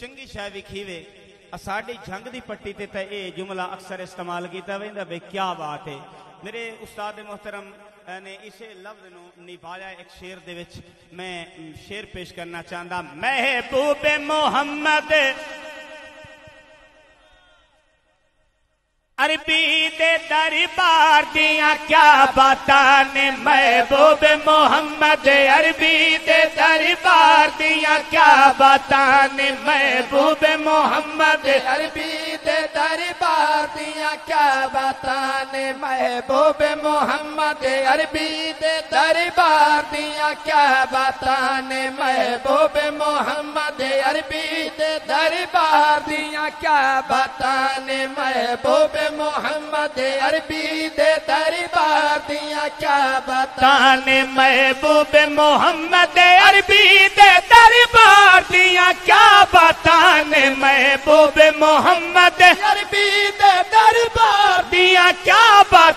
ਚੰਗੀ ਸ਼ੈ ਵਿਖੀਵੇ ਆ ਸਾਡੀ ਜੰਗ ਦੀ ਪੱਟੀ ਤੇ ਤਾਂ ਇਹ ਜੁਮਲਾ ਅਕਸਰ ਇਸਤੇਮਾਲ ਕੀਤਾ ਵੈਂਦਾ ਬਈ ਕੀ ਬਾਤ ਹੈ ਮੇਰੇ ਉਸਤਾਦ ਮੁਹਤਰਮ ਅ, ਨੇ ਇਸੇ ਲਫ਼ਜ਼ ਨੂੰ ਨਿਭਾਇਆ ਇੱਕ ਸ਼ੇਰ ਦੇ ਵਿੱਚ ਮੈਂ ਅਮ, ਸ਼ੇਰ ਪੇਸ਼ ਕਰਨਾ अरबी दे दरबार दिया क्या बाता ने महबूब मोहम्मद अरबी दे दरबार दिया क्या बाता ने महबूब मोहम्मद अरबी दे दरबार दिया क्या बातां ने महबूब मोहम्मद अरबी दे दरबार दिया क्या बातां ने महबूब मोहम्मद अरबी दे दरबार दिया क्या बातां ने महबूब मोहम्मद अरबी दे दरबार दिया क्या बातां ताने महबूब मोहम्मद महबूब मोहम्मद। अरबी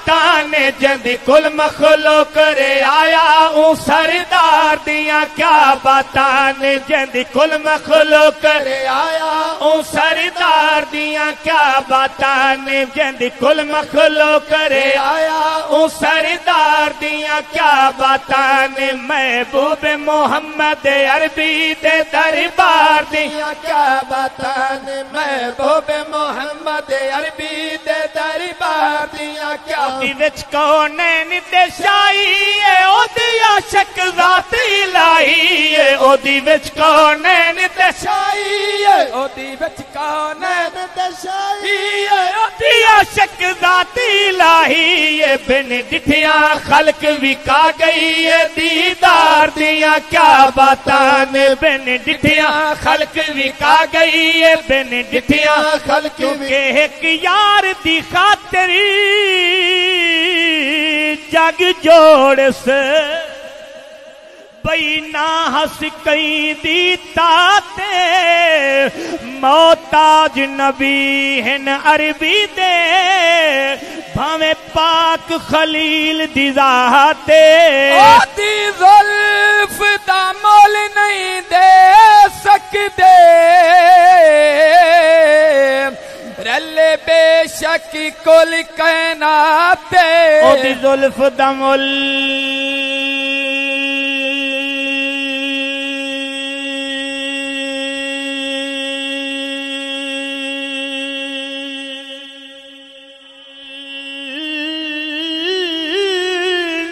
बातां ने जंदी कुल मखलो करे आया ऊ सरदार दिया क्या बातां ने जंदी कुल मखलो करे आया ऊ सरदार दिया क्या बातां ने जंदी कुल मखलो करे आया ऊ सरदार दिया क्या बातां ने महबूब मोहम्मद अरबी दे दरबार दिया दिया क्या बातां ने महबूब मोहम्मद अरबी दे दरबार दिया क्या ਸ਼ਾਦੀ ਵਿੱਚ ਕੌਣ ਨੇ ਦੇਸ਼ਾਈ ਏ ਉਹਦੀ ਆਸ਼ਕ ਰਾਤੀ ਲਾਈ ਏ ਉਹਦੀ ਵਿੱਚ ਕੌਣ ਨੇ ਦੇਸ਼ਾਈ ਏ ਉਹਦੀ ਵਿੱਚ ਕੌਣ ਨੇ ਦੇਸ਼ਾਈ ਏ ਉਹਦੀ ਆਸ਼ਕ ਰਾਤੀ ਲਾਈ ਏ ਬਿਨ ਡਿਠਿਆ ਖਲਕ ਵਿਕਾ ਗਈ ਏ ਦੀਦਾਰ ਦੀਆਂ ਕਿਆ ਬਾਤਾਂ ਨੇ ਬਿਨ ਡਿਠਿਆ ਖਲਕ ਵਿਕਾ ਗਈ ਏ ਬਿਨ ਡਿਠਿਆ ਖਲਕ ਕਿਉਂਕਿ ਇੱਕ ਯਾਰ ਦੀ ਖਾਤਰੀ जग जोड़ से बई ना हस कई दीता ते। मोताज नबी हिन अरबी दे। भावे पाक खलील दिजाते की कुल कैनाते। जुल्फ दमुल।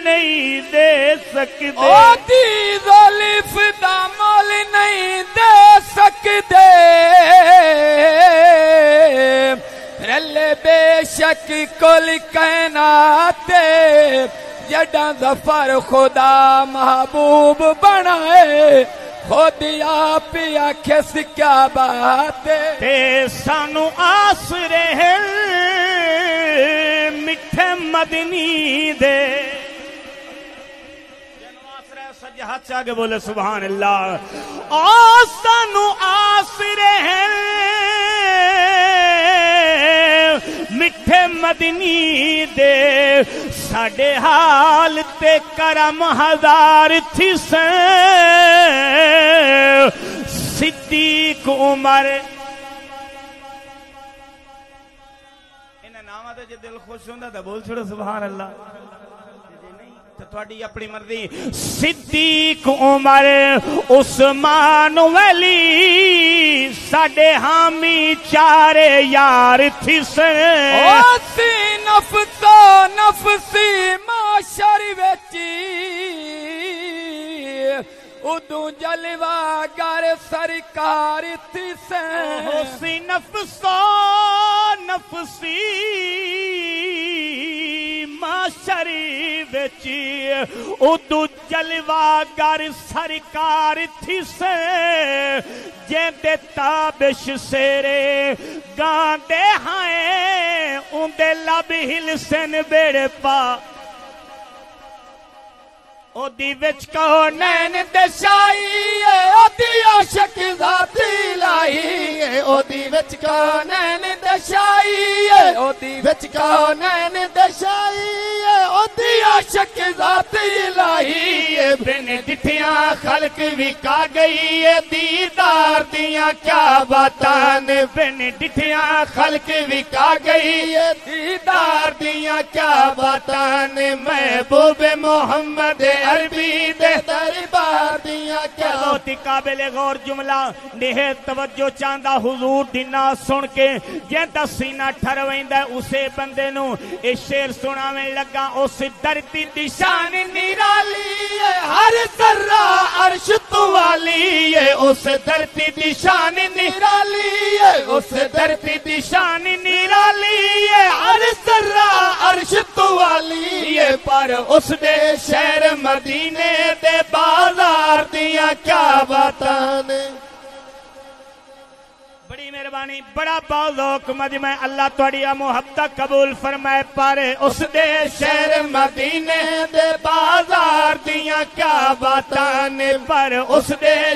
नहीं दे सकते। ओदी जुल्फ दमुल नहीं दे सकते। दिल बेशक कुल कहनाते जडा ज़फ़र खुदा महबूब बनाए। खुद आप आखिस क्या बात? ते सानू आसरे मिठे मदनी दे। हाथ आगे बोले सुबह अल्लाह। ओ सानू आसरे हैं ਮਿੱਠੇ ਮਦਨੀ ਦੇ ਸਾਡੇ ਹਾਲ ਤੇ ਕਰਮ ਹਜ਼ਾਰ ਥਿਸ ਸਿੱਦੀਕ ਉਮਰ ਇਹਨਾਂ ਨਾਵਾਂ ਤੇ ਜੇ ਦਿਲ ਖੁਸ਼ ਹੁੰਦਾ ਤਾਂ ਬੋਲ ਛੜੋ ਸੁਭਾਨ ਅੱਲਾ ਤੇ तो थोड़ी अपनी मर्ज़ी। सिद्दीक उमर उस्मान वली साडे हामी चारे यार थिस। नफसो तो नफसी माशर विच उदू जलवा गर सरकार थिस। नफसो नफसी शरीफ ची। उदू जलवागर सरकार थी से। जेंदे ताबिश सेरे। गांदे हाए उन्दे लब हिलसन बेड़े पा ओदी विच कहो नैन दशाई ओदी आशक जाती लाई ओदी विच कहो नैन दशाई ओदी विच कहो नैन दशाई ओदी आशक जाती दिठिया खलक विका गई है दीदार दिया, क्या बातान? बिन डिठिया खलक विका गई है दीदार दिया, क्या बातान? महबूब मोहम्मद अरबी दे दरबार दिया, क्या गौर जुमला, नेह तवजो चांदा हुजूर दिना सुन के जेंदा सीना ठर उसे बंदे नु शेर सुनावे लगा उस धरती दिशा नीरा निराली है उस धरती दी शान निराली है उस धरती दी शान निराली है। अर सर्रा अर्श तुवाली है पर उस दे शहर मदीने दे बाज़ार दिया क्या बात ने बड़ा मेहरबानी बड़ा बाजोक मजमे अल्लाह थोड़ी मोहब्बत कबूल फरमाए पर उस दे शहर मदीने दे बाज़ार क्या बात आने पर उस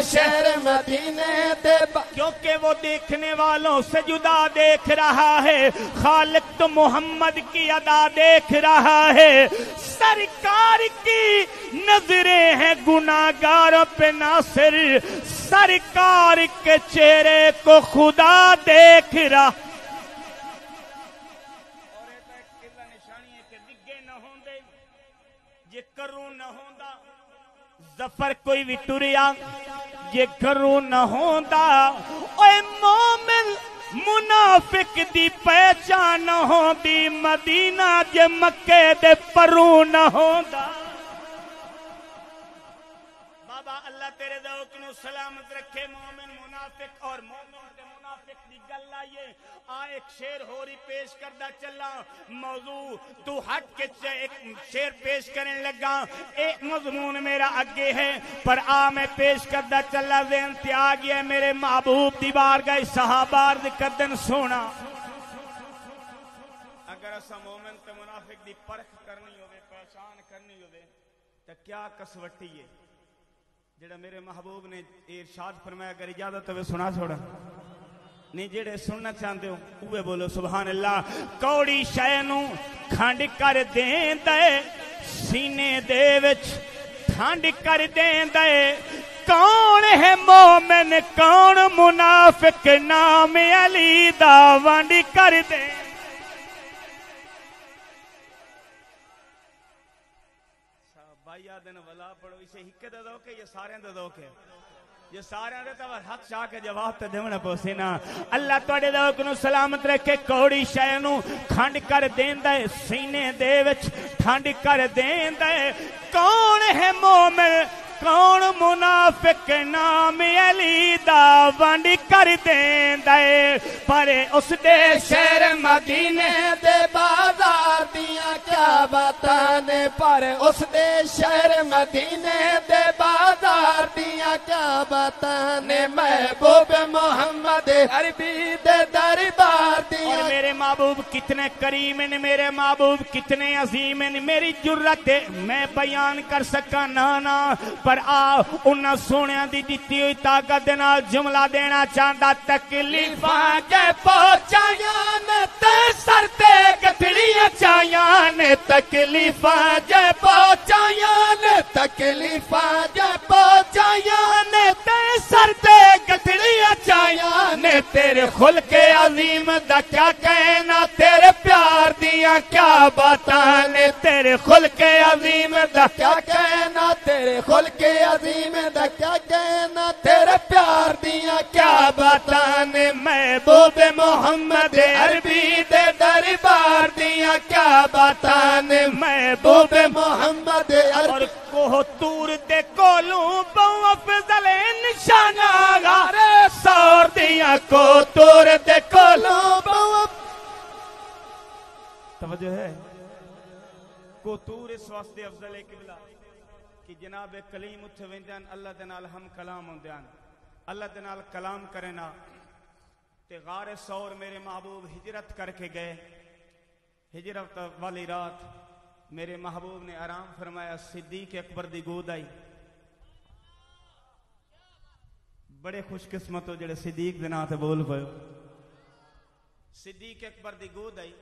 शहर मदीने दे क्योंकि वो देखने वालों से जुदा देख रहा है खालिक तो मोहम्मद की अदा देख रहा है। सरकार की नज़रें हैं गुनागार पे नासिर, सरकार के चेहरे को खुदा देख रहा। जे करो न ज़फ़र कोई भी टुरिया जे घरों न होता ओए मोमिन, मुनाफिक दी पहचान न होंदी। मदीना जे मक्के दे परू न होता बाबा, अल्लाह तेरे दौक नु सलामत रखे, मोमिन, मुनाफिक और मोमिन। गल आइए आ, एक शेर पेश चला। मौजू, तू हट के एक शेर पेश करने लगा। एक मजमून मेरा है, पर आ, मैं पेश चला। मेरे महबूब दीवार गए सहाबार कदन सोना। अगर असा मोमिन मुनाफिक की परख करनी हो पहचान करनी हो तो क्या कसवटी है? जेड़ा मेरे महबूब ने इरशाद फरमाया, अगर इजाज़त हो सुना छोड़ा नहीं जेड़े सुनना चाहते हो, उवे बोलो सुबहान अल्लाह कौड़ी शय खंड कर देंद सीने दे विच ठंड कर देंद कौन है मोमिन, कौन मुनाफिक, नाम अली दा वंड कर दे। भाई आदन वला पढ़ो इसे हिक्के दा दो के ये सारे दा दो के ਜੇ ਸਾਰਿਆਂ ਦੇ ਤਾਂ ਹੱਥ ਚਾ ਕੇ ਜਵਾਬ ਤੇ ਦੇਵਣਾ ਪੋਸੇ ਨਾ ਅੱਲਾ ਤੁਹਾਡੇ ਦੋਕ ਨੂੰ ਸਲਾਮਤ ਰੱਖੇ ਕੌੜੀ ਸ਼ੈ ਨੂੰ ਖੰਡ ਕਰ ਦੇਂਦਾ ਏ ਸੀਨੇ ਦੇ ਵਿੱਚ ਠੰਡ ਕਰ ਦੇਂਦਾ ਏ ਕੌਣ ਹੈ ਮੂਮਨ ਕੌਣ ਮੁਨਾਫਿਕ ਨਾਮ ਅਲੀ ਦਾ ਵੰਡ ਕਰ ਦੇਂਦਾ ਏ पर उस दे शहर मदीने दे बाज़ार दिया क्या बाता ने? पर उस दे शहर मदीने दे बाज़ार दिया क्या बाता ने? महबूब मोहम्मद अरबी दे दरबार दिया। मेरे महबूब कितने करीम ने मेरे महबूब कितने अजीम ने मेरी ज़रूरत मैं बयान कर सका ना ना। पर आ, उन्हें सोने की दी हुई ताकत जुमला देना चाहता तकलीफा के पहुँचाया ने ने तकलीफां जे पहुँचाया ने तकलीफां जे पहुँचाया ने ते सर ते गठड़ियाँ चाया ने तेरे खुल के अजीम दा क्या कहना, तेरे प्यार दिया क्या बातां ने तेरे खुल के अजीम दा क्या कहना, तेरे खुल के अजीम दा क्या कहना, तेरे प्यार दिया क्या बातां ने महबूब मोहम्मद अरबी दे दरबार दिया क्या बातां ने महबूब मोहम्मद और अरबी। कोह तूर दे कोलू अफजल निशाना गारे सौर दिया को तूर दे कोलू तवज्जो है। कोतूर इस वास्ते अफजल है किबला कि जनाब कलीम उठ वेंदन अल्लाह दे नाल हम कलाम होंदन अल्लाह दे नाल कलाम करे ना तो गार सौर मेरे महबूब हिजरत करके गए। हिजरत वाली रात मेरे महबूब ने आराम फरमाया, सिद्दीक अकबर की गोद आई। बड़े खुशकिस्मत हो जो सिद्दीक के नाते बोल पे सिद्दीक अकबर की गोद आई,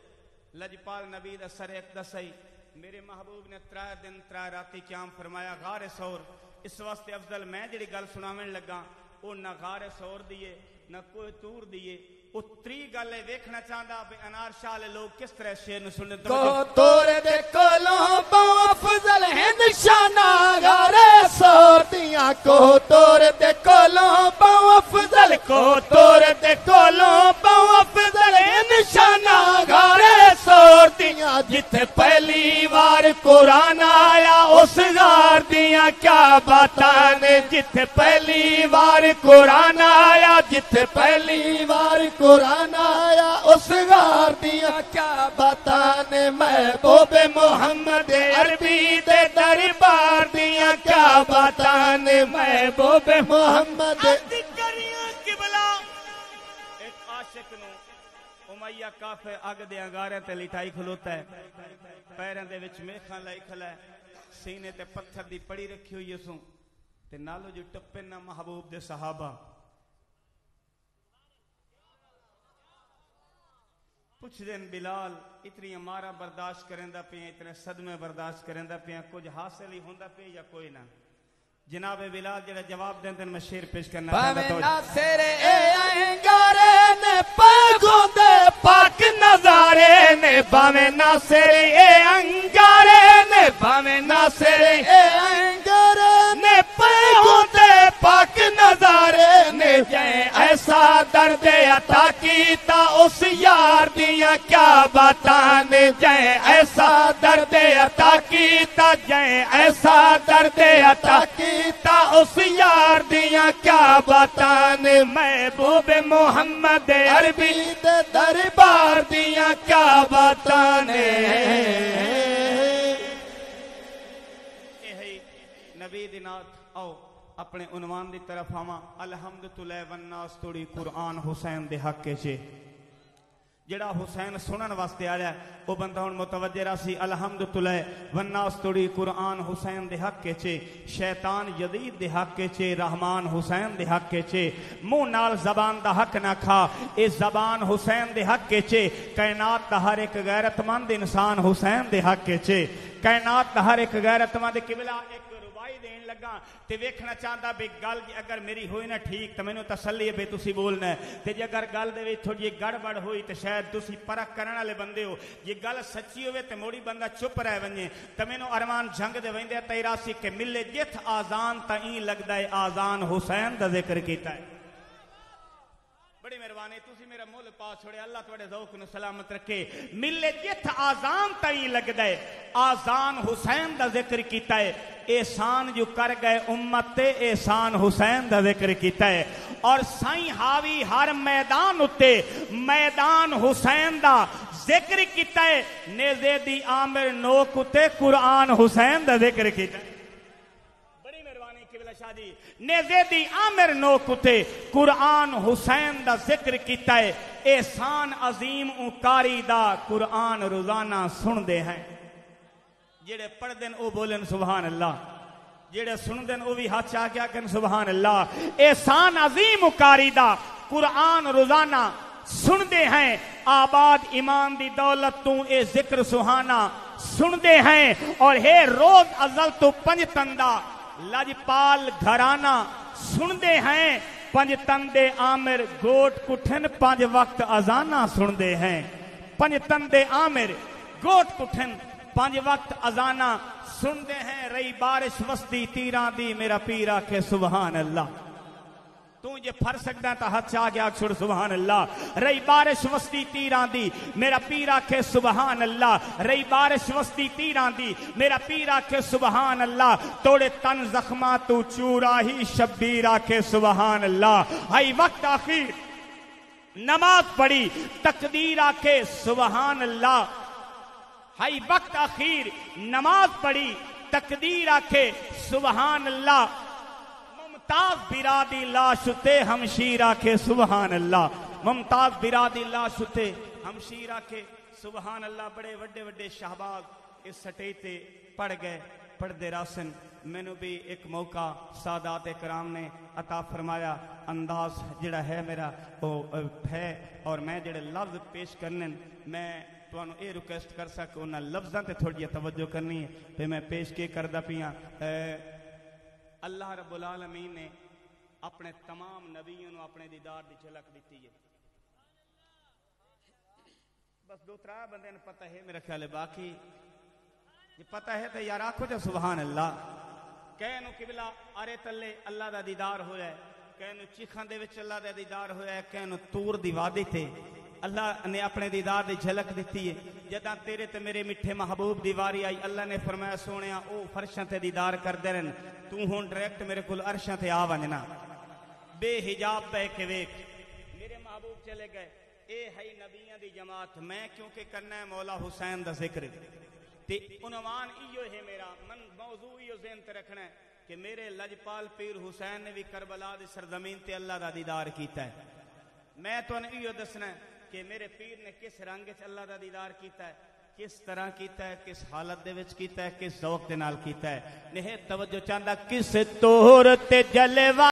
लजपाल नबी सर एक दसई मेरे महबूब ने त्रै दिन, त्रै राती क्याम फरमाया गार सौर, इस वास्ते अफजल, मैं जी गल सुनावन लगा वो ना गार सौर दिए न कोई तूर दिए। उतरी गल देखना चाहता भी अनारशाल लोग किस तरह शेर सुन तो तोरे दे कोलों बाफजल है निशाना गारे सोतियाँ को तोरे दे कोलों बाफजल को तोरे दे कोलों बाफजल निशाना गारे सोरदिया जिथे पहली बार कुरान आया, उस गार दिया क्या बात ने? जिथे पहली बार कुरान आया जिथे पहली बार कुरान आया, उस गार दिया क्या बात ने? बोबे मोहम्मद अरबी दे दरबार दिया क्या बात ने? बोबे मोहम्मद एक आशिक नू। मैया काफ अग दे अंगारे ते लिटाई खलोता है। पैरों के मेखा लाई खला है। सीने ते पत्थर दी पड़ी रखी हुई उसू ते नालो जो टप्पे ना महबूब दे सहाबा। कुछ दिन बिलाल इतनी मारा बर्दाश्त करेंदा पे इतने सदमे बर्दाश्त करेंदा पे कुछ हासिल ही होंदा पे या कोई ना? जनाब बिलाल जरा जवाब देते मैं शेर पेश करना ने पैगोंदे पाक नजारे ने। भावे नासेरे ए अंगारे ने। भावे नासेरे ए अंगारे ने पैगोंदे पाक नजारे ने। ऐसा दर्द अता की ता उस यार दिया क्या बातां ने। जय अपने उन्वान की तरफ़ आवा। अलहमद तुलै वन्ना तोड़ी कुरआन हुसैन दे हक चे। जड़ा हुसैन सुनन वास्ते आया वह बंदा हूँ मुतवजरा सी अलहमद तुलै वन्ना तुड़ी कुरआन हुसैन दे हक चे, शैतान यदीद दे हक चे, रहमान हुसैन दे हक चे। मुँह नाल जबान का हक ना खा, ए जबान हुसैन दे हक चे कैनात का हर एक गैरतमंद इंसान हुसैन दे हक चे। कैनात का हर एक गैरतमंद किबला, एक गवाही देन लगा ते वेखना चाहता बे गल अगर मेरी होई ना ठीक तो मैंने तसली है बे तुसी बोलना है ते जे अगर गल दे विच थोड़ी गड़बड़ हुई तो शायद तुम परख करने वाले बंदे हो जे गल सची हो ते मोड़ी बंदा चुप रह वने तो मैंने अरमान जंग दे तेरा तैरासी के मिले जिथ आजान तई लगदा है आजान हुसैन का ज़िक्र किया है बड़ी मेहरबानी तुम मेरा मुल पा छोड़े, अल्लाह थोड़े जौक न सलामत रखे। मिले जिथ आजान ती लगता है आजान हुसैन का ज़िक्र किया है एहसान जो कर गए उम्मत एहसान हुसैन का ज़िक्र किया है और साई हावी हर मैदान उत्ते, मैदान हुसैन का ज़िक्र किया है नेजे दी आमिर नोक उत्ते कुरान हुसैन का ज़िक्र किया बड़ी मेहरबानी किबला शाह जी। नेजेदी आमिर नोक उते कुरान हुसैन दा ज़िक्र किया है। एहसान अजीम उकारी दा कुरान रोज़ाना सुनते हैं। जेड़े पढ़ते हैं वह बोलन सुबहान अल्लाह जेड़े सुनते हैं वह भी हाथ आ क्या कर सुबहान अल्लाह एहसान अजीम उकारी दा कुरान रोज़ाना सुनते हैं। आबाद ईमान की दौलत तू ए ज़िक्र सुहाना सुनते हैं। और हे रोज अजल तू पंज तंदा लजपाल घराना सुनते हैं, पंज तंदे आमिर गोट कुठन, पंज वक्त अजाना सुनते हैं। पंज तंदे आमिर गोट कुठन, पंज वक्त अजाना सुनते हैं। रही बारिश वस्ती तीरा दी, मेरा पीरा के सुबहान अल्लाह। ਤੂੰ ਜੇ ਫੜ ਸਕਦਾ ਤਾਂ ਹੱਥ ਆ ਗਿਆ ਛੁੜ ਸੁਭਾਨ ਅੱਲਾ ਰਹੀ ਬਾਰਿਸ਼ ਵਸਦੀ ਤੀਰਾਂ ਦੀ ਮੇਰਾ ਪੀਰ ਆਖੇ ਸੁਭਾਨ ਅੱਲਾ ਰਹੀ ਬਾਰਿਸ਼ ਵਸਦੀ ਤੀਰਾਂ ਦੀ ਮੇਰਾ ਪੀਰ ਆਖੇ ਸੁਭਾਨ ਅੱਲਾ ਤੋੜੇ ਤਨ ਜ਼ਖਮਾ ਤੂੰ ਚੂਰਾ ਹੀ ਸ਼ਬੀਰ ਆਖੇ ਸੁਭਾਨ ਅੱਲਾ ਹਾਈ ਵਕਤ ਆਖਿਰ नमाज पढ़ी तकदीर आखे सुबहान अल्लाह हाई वक्त आखिर नमाज पढ़ी तकदीर आखे सुबहान अल्लाह मुमताज बिरादी लाश उते हमशीर आखे सुबहान अल्लाह मुमताज बिरादी लाश उते हमशीर आखे सुबहान अल्लाह बड़े वड्डे वड्डे शहबाज इस सटे ते पड़ गए पढ़ते रासन मैनू भी एक मौका सादात कराम ने अता फरमाया अंदाज जड़ा है मेरा वो अ, है और मैं जड़े लफ्ज पेश करने न, मैं ਤੁਹਾਨੂੰ ਇਹ ਰਿਕੁਐਸਟ ਕਰ ਸਕਾਂ ਉਹਨਾਂ ਲਫ਼ਜ਼ਾਂ ਤੇ ਥੋੜੀ ਜਿਹੀ ਤਵੱਜੋ ਕਰਨੀ ਹੈ ਤੇ ਮੈਂ ਪੇਸ਼ ਕੀ ਕਰਦਾ ਪਿਆ अल्लाह रबुल आलमीन ने अपने तमाम नबियों अपने दीदार की झलक दी है। बस दो त्रा बंद पता है, मेरा ख्याल है बाकी। जे पता है तो यार आखो जो सुबहान अल्लाह कहनू किबला अरे तले अल्लाह का दीदार होया कहनू चिखा दे अल्लाह का दीदार होया कहू तूर की वादी थे अल्लाह ने अपने दीदार की झलक दी है। जदा तेरे ते मेरे मिठे महबूब दीवारी आई, अल्लाह ने फरमाया सोने ओ फर्शा से दीदार करते रहन तू हुन डायरेक्ट मेरे कोल अरशां ते आ वंजना बेहिजाब बह के वेख। मेरे महबूब चले गए। ए है नबियाँ दी जमात, मैं क्योंकि करना है मौला हुसैन दा ज़िक्र। ते उनवान इयो है मेरा, मन मौजू इयो ज़हन ते रखना है कि मेरे लजपाल पीर हुसैन ने भी करबला सरजमीन ते अल्लाह दा दीदार है। मैं तुहानू इयो दसना है कि मेरे पीर ने किस रंग अल्लाह दा दीदार किया है। किस तरह की है, किस हालत किया किस शौक के नाल किया नेह तवज्जो चांदा, किस तौर ते जलवा